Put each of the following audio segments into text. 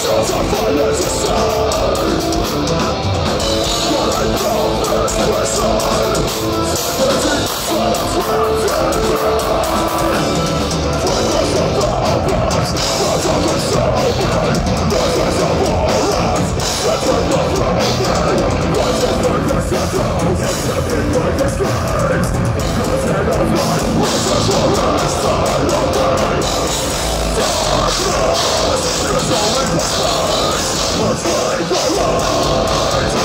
Souls are fun as a sun don't a Let's find the light!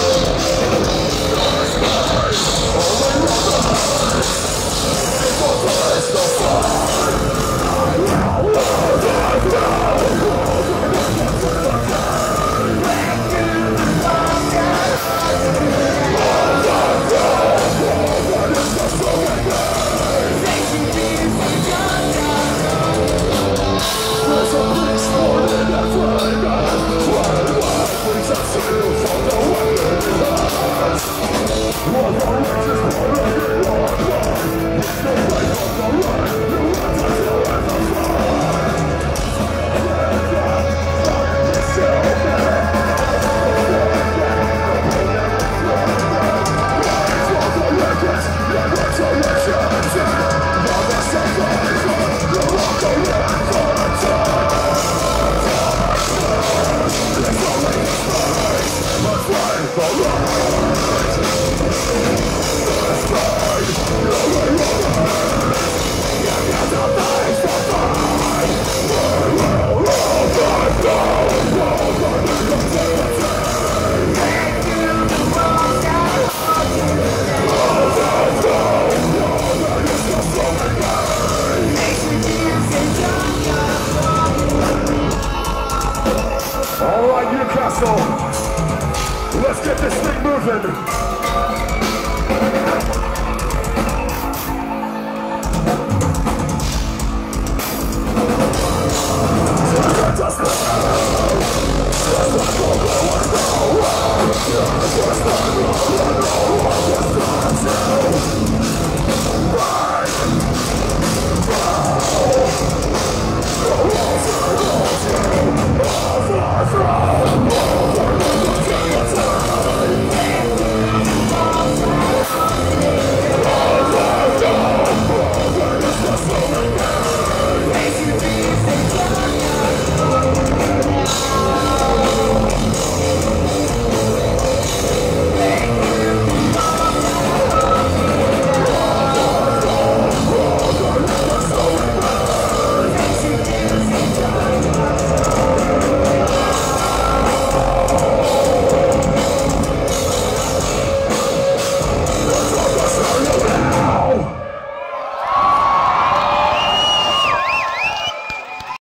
Let's get this thing moving.